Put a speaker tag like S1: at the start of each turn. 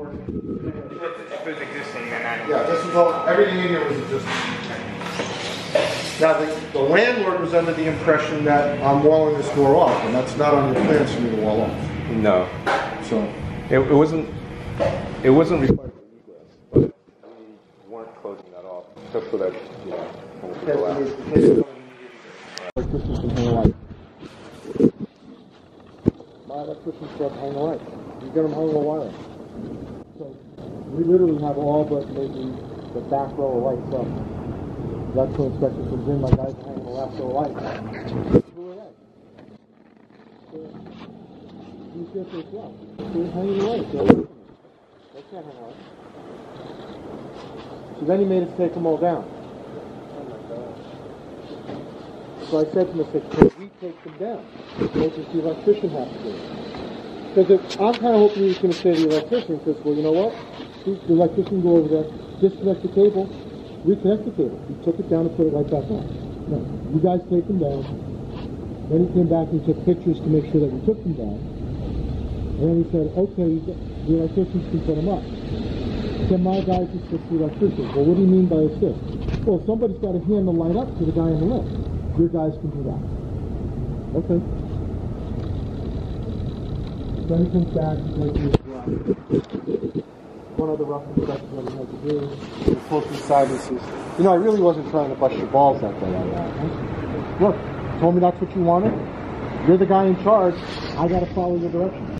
S1: If was existing, then I don't.
S2: Yeah, this was all, everything in here was existing. Now, the, the landlord was under the impression that I'm walling this door off, and that's not on your plans for me to wall off.
S3: No,
S2: So,
S3: it, it wasn't. It wasn't required for egress, but we weren't closing that off just so that you know. when we go out.
S2: like this is hang light. My electrician's job hang a light. You get them hung a wire. So, we literally have all but maybe the back row of lights up. That's when inspector comes in, my guys hanging the last row of lights. Threw away. So, He's there for his job. They're hanging the lights. They can't hang light. So then he made us take them all down. So I said to him, I we take them down? What does the electrician have to do? Because I'm kind of hoping he was going to say to the electrician, because, well, you know what? The electrician go over there, disconnect the cable, reconnect the cable. He took it down and put it right back on. No, you guys take them down. Then he came back and took pictures to make sure that we took them down. And then he said, okay, the electricians can put them up. Then my guys assist the electrician. Well, what do you mean by assist? Well, somebody's got to hand the light up to the guy in the lift. Your guys can do that. Okay. Then he comes back and to his. One other rough inspection that he had to do. Me aside and says, you know, I really wasn't trying to bust your balls that day. Look, told me that's what you wanted. You're the guy in charge. I got to follow your directions.